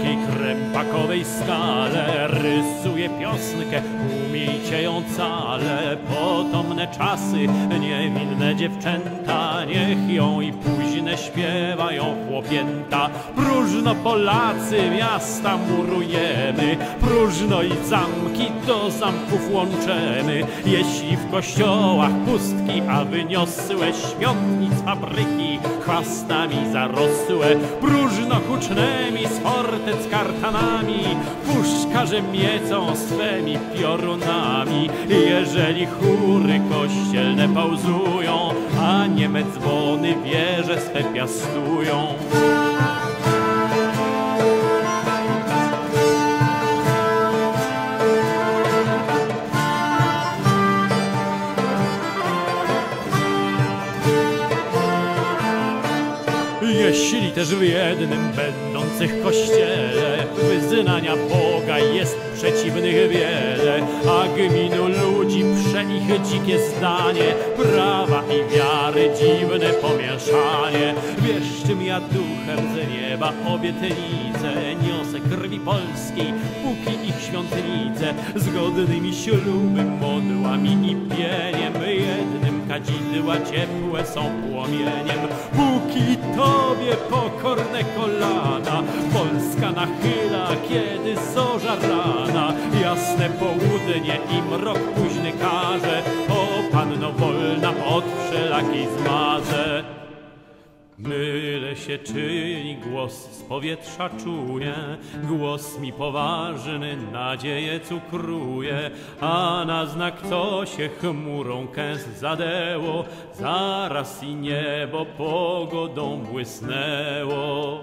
wielkiej krępakowej skale rysuje piosnkę, umiejcie ją cale. Potomne czasy, niewinne dziewczęta, niech ją i późne śpiewają chłopięta. Próżno Polacy miasta murujemy, próżno i zamki do zamków łączemy. Jeśli w kościołach pustki, a wyniosłe śmiotnic fabryki, chwastami zarosłe, próżno hucznymi z fortec kartanami, puszkarze miecą swymi piorunami. Jeżeli chóry kościelne pauzują, a nieme dzwony wieże swe piastują. Jeśli też w jednym będących kościele. Wyznania Boga jest przeciwnych wiele, a gminu ludzi prze ich dzikie zdanie, prawa i wiary dziwne pomieszanie. Wierzcie ja duchem z nieba obietnicę, niosę. Krwi polskiej, póki ich świątnice, zgodnymi śluby, modłami i pieniem, kadzidła ciepłe są płomieniem, póki Tobie pokorne kolana Polska nachyla, kiedy zorza rana. Jasne południe i mrok późny każe O panno wolna od wszelakiej zmaze Mylę się czyni głos z powietrza czuję, głos mi poważny nadzieję cukruje, a na znak to się chmurą kęs zadęło, zaraz i niebo pogodą błysnęło.